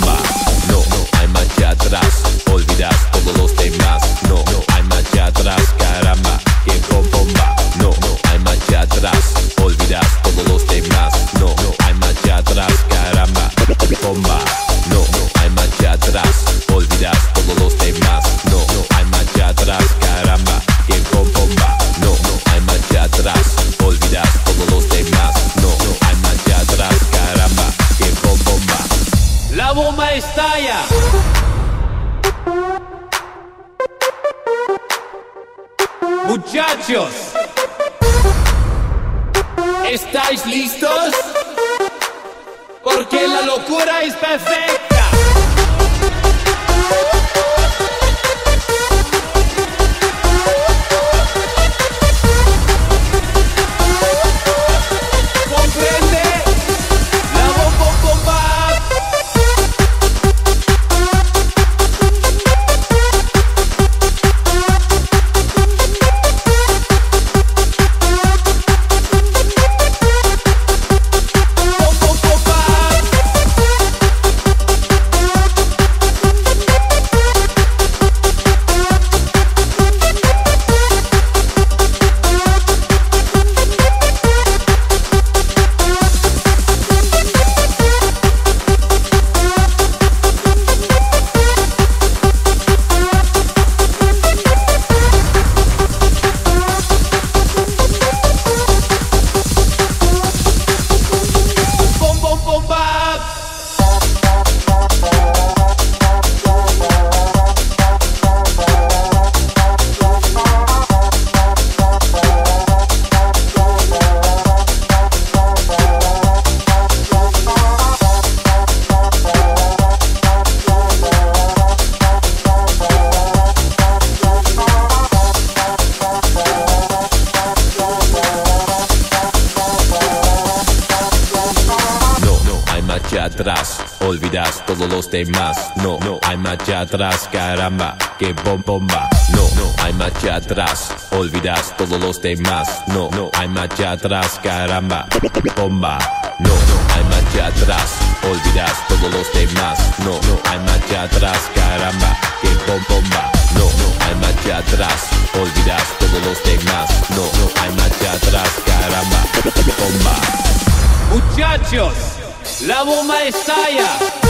Bomba. Muchachos, ¿estáis listos? Porque la locura es perfecta. Olvidas todos los demás. No, no hay marcha atrás, caramba, que bom bomba. No, no hay marcha atrás, olvidas todos los demás. No, no hay marcha atrás, caramba, bomba. No, no hay marcha atrás, olvidas todos los demás. No, no hay marcha atrás, caramba, que bom bomba. No, no hay marcha atrás, olvidas todos los demás. No, no hay marcha atrás, caramba, bomba. Muchachos, la bomba estalla.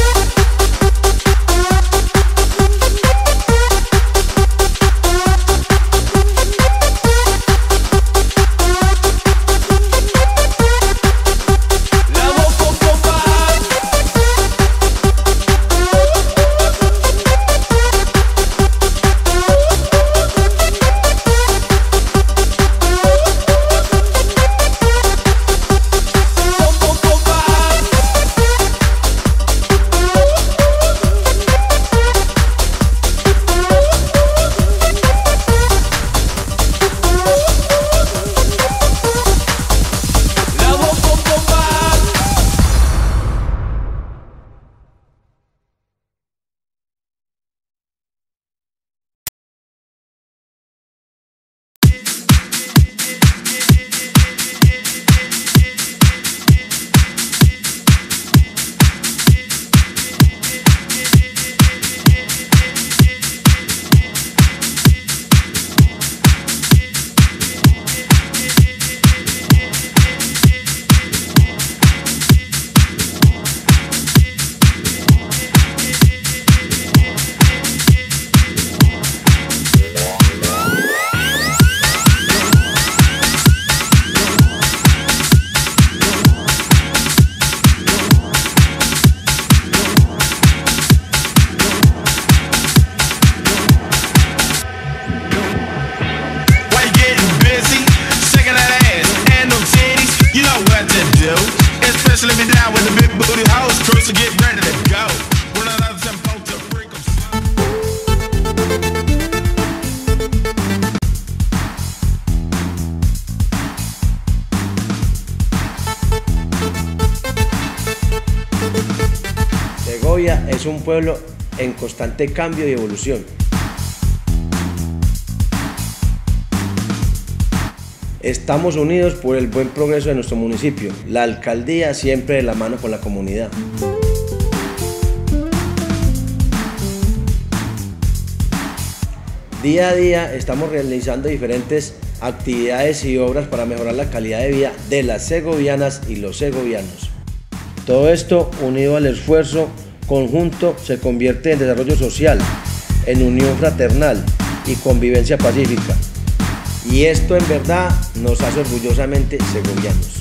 Segovia es un pueblo en constante cambio y evolución. Estamos unidos por el buen progreso de nuestro municipio, la alcaldía siempre de la mano con la comunidad. Día a día estamos realizando diferentes actividades y obras para mejorar la calidad de vida de las segovianas y los segovianos. Todo esto unido al esfuerzo conjunto se convierte en desarrollo social, en unión fraternal y convivencia pacífica. Y esto en verdad nos hace orgullosamente segovianos.